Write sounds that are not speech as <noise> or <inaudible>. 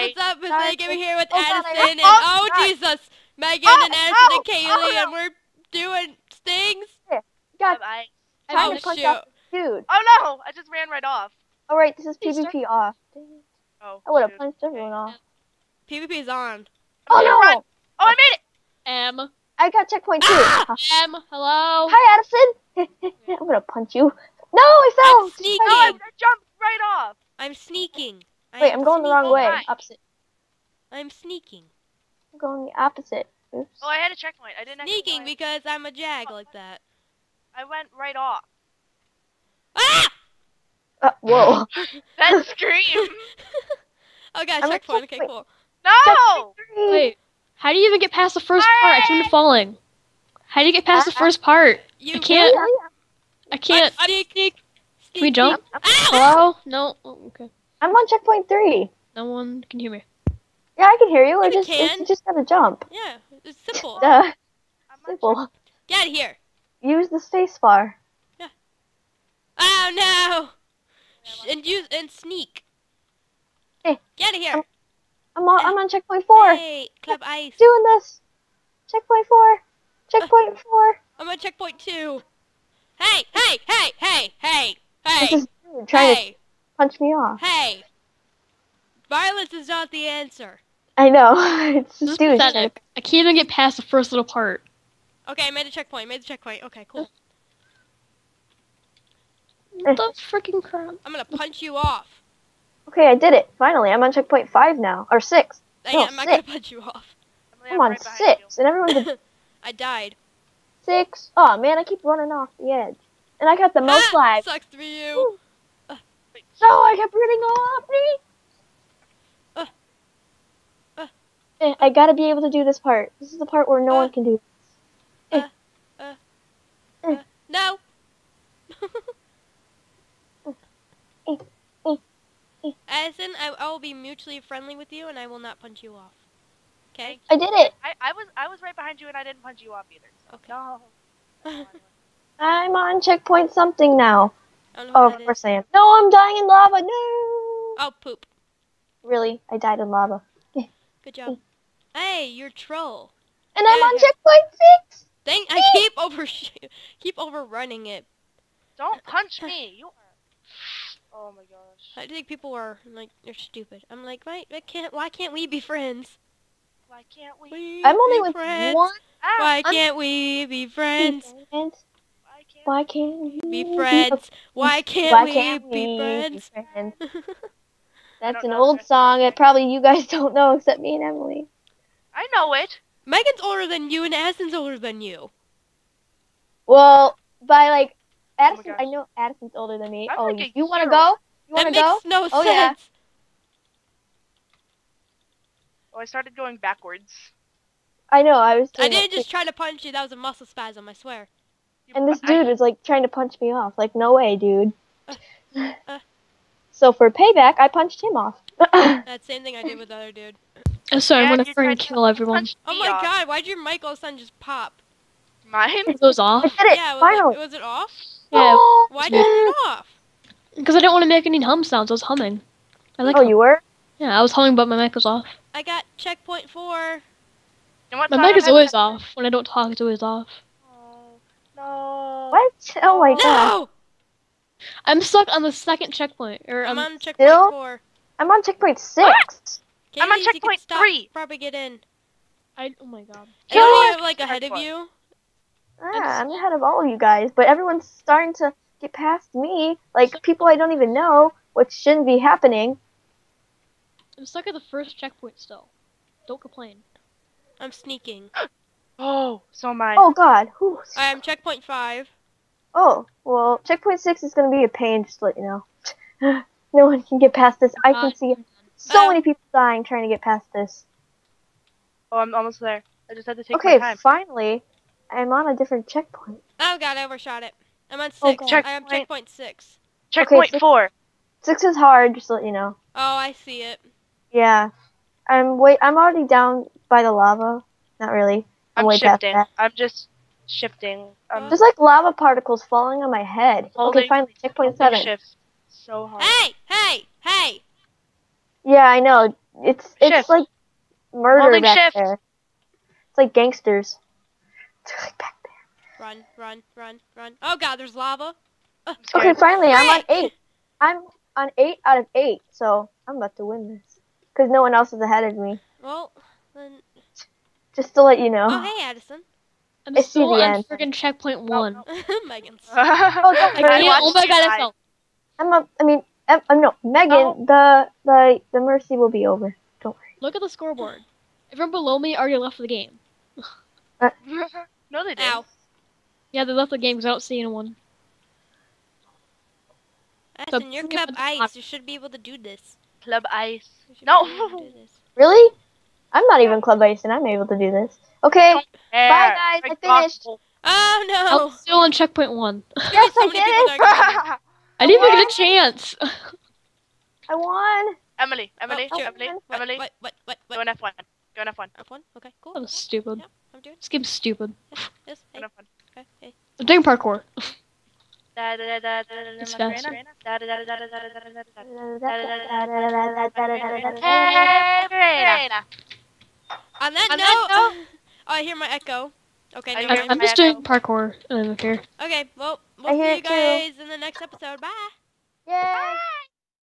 Hi. what's up? It's Sorry. Megan here with Oh, God, Addison and Oh, oh Jesus, Megan Oh, and Addison oh, and Kaylee, oh, no. and we're doing things. God, Bye. I'm Oh trying to punch shoot! off dude. Oh no! I just ran right off. Oh right, this is Please start- PvP off. Oh. I would have punched everyone off. PvP's on. I'm Oh gonna run. no! Oh, I made it. M. I got checkpoint two. Ah! M. Hello. Hi, Addison. I'm gonna punch you. No, I fell. I'm sneaking. No, I, I jumped right off. I'm sneaking. I Wait, I'm going the wrong sneaking. way. Alright. Opposite. I'm sneaking. I'm going the opposite. Oops. Oh, I had a checkpoint. I didn't. actually Sneaking because I'm a jag like that. I went right off. Ah! Uh, whoa. <laughs> That scream. <laughs> oh god, I'm checkpoint. Okay, cool. No. Wait. How do you even get past the first part? I keep falling. How do you get past the first part? You I can't. Really? I can't. I'm sneaking. Can we jump? Ow! Hello? No. Oh, okay. I'm on checkpoint three. No one can hear me. Yeah, I can hear you. We're You just can. you just gotta jump. Yeah, it's simple. <laughs> Duh. I'm Simple. Get out of here. Use the space bar. Yeah. Oh no! Sh- And use and sneak. Hey. Get out of here. I'm on. I'm on checkpoint four. Hey, club ice. Doing this. Checkpoint four. Checkpoint uh, four. I'm on checkpoint two. Hey, hey, hey, hey, hey, This hey, is dude trying to hey, punch me off. hey. Violence is not the answer. I know. <laughs> it's just is dude. trying to- pathetic. I can't even get past the first little part. Okay, I made a checkpoint. Made the checkpoint. Okay, cool. What the freaking crap? I'm gonna punch you off. Okay, I did it. Finally, I'm on checkpoint five now, or six. Hey, No, I'm not gonna punch you off. I'm, I'm on right behind six, and everyone's <laughs> at I died. six. Oh man, I keep running off the edge, and I got the most Ah, lag. Sucks for you. you. No, I kept running off. Uh, uh, Eh, I gotta be able to do this part. This is the part where no Uh, one can do. This. no. Addison, I, I will be mutually friendly with you, and I will not punch you off. Okay. I did it. I, I was I was right behind you and I didn't punch you off either. So. Okay. No. <laughs> I'm on checkpoint something now. I don't know Oh, of course is. I am. No, I'm dying in lava. No. Oh, poop. Really, I died in lava. <laughs> Good job. Hey, you're troll. And I'm on checkpoint six. Dang, I keep over <laughs> keep overrunning it. Don't punch me. You are. Oh my gosh. I think people are like you're stupid. I'm like, why, why can't why can't we be friends? Why can't we? We I'm only be with friends. one. Ah, Why I'm- can't we be friends? Friends. why can't Why we Be friends. Why can't Why we can't be we friends? be friends? <laughs> That's an old that. song that probably you guys <laughs> don't know except me and Emily. I know it. Megan's older than you and Addison's older than you. Well, by like oh my Addison, I know Addison's older than me. I'm oh, like you want to go? You want to go? makes no Oh, sense. yeah. Oh, I started going backwards. I know. I was. I didn't just try to punch you. That was a muscle spasm. I swear. You- And this dude was like trying to punch me off. Like, no way, dude. uh. so for payback, I punched him off. <laughs> That same thing I did with the other dude. I'm sorry, Yeah, I'm gonna you tried freaking kill everyone. Oh my off. god, why'd your mic all of a sudden just pop? Mine? It goes I off. did it. yeah, was finally. it, was it off? Yeah, Oh, Why'd you turn it off? because I didn't want to make any hum sounds. I was humming. I like. oh, hum- you were? Yeah, I was humming, but my mic was off. I got checkpoint four. You know what My mic is always off. When I don't talk, it's always off. Oh, no. What? Oh my god. No! I'm stuck on the second checkpoint. Or I'm um, on checkpoint still? four. I'm on checkpoint six. I'm on Kaylee, you can checkpoint stop, three. Probably get in. I. Oh my god. Kaylee, on I'm like ahead of you. Ah, I'm ahead of all of you guys, but everyone's starting to get past me. Like people I don't even know, which shouldn't be happening. I'm stuck at the first checkpoint still. Don't complain. I'm sneaking. <gasps> <gasps> Oh, so am I. Oh god. Whew. I am checkpoint five. Oh, well, checkpoint six is gonna be a pain, just to let you know. <laughs> no one can get past this. I can Uh, see so uh, many people dying trying to get past this. Oh, I'm almost there. I just had to take Okay, my time. finally, I'm on a different checkpoint. Oh god, I overshot it. I'm on Oh, six. God. I am Checkpoint. checkpoint six. Checkpoint six- four. Six is hard, just to let you know. Oh, I see it. Yeah, I'm wait. I'm already down by the lava. Not really. I'm, I'm way past that. I'm just shifting. I'm There's like lava particles falling on my head. Holding- okay, finally, checkpoint holding seven. shift so hard. Hey, hey, hey! Yeah, I know. it's it's Shift. like murder Holding back shift. there. It's like gangsters. <sighs> It's like back there. Run, run, run, run. Oh god, there's lava. I'm Okay, scared. finally, I'm on eight. I'm on eight out of eight, so I'm about to win this. Because no one else is ahead of me. Well, then. Just to let you know. Oh, hey, Addison. I'm I see still the on freaking checkpoint oh, one. <laughs> Megan's. <laughs> Oh, don't I worry. can't. Oh my god, I fell. I'm up. I mean, I'm no, Megan. Oh. The the the mercy will be over. Don't worry. Look at the scoreboard. Everyone below me already left the game. Uh, <laughs> no, they didn't. Ow. Yeah, they left the game because I don't see anyone. Addison, you're Club on the Ice. You should be able to do this. Club Ice. No. be able to do this. Really? I'm not even club ice, and I'm able to do this. Okay. Bye guys, I finished. Oh no. I'm still on checkpoint one. Yes, I did. I didn't even get a chance. I won. Emily, Emily, oh, Emily, oh, Emily. What, what, what, what? Go in F1. Go in F1. F1? Okay, cool. That was stupid. Yeah, I'm doing This game's stupid. Yes, yes, hey. Okay, hey. I'm doing parkour. It's fast. Hey, Marina! On that On that note, <laughs> oh, I hear my echo. Okay, no I, am. I'm just doing parkour. I don't care. Okay, well, we'll hear see it you too. guys in the next episode. Bye. Yay.